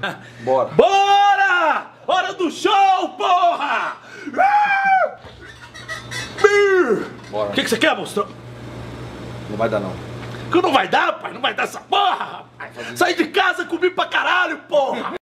Bora. Bora! Hora do show, porra! Bora. O que, que você quer, monstro? Não vai dar, não. Que não vai dar, pai? Não vai dar essa porra, rapaz! Saí de casa, comi pra caralho, porra!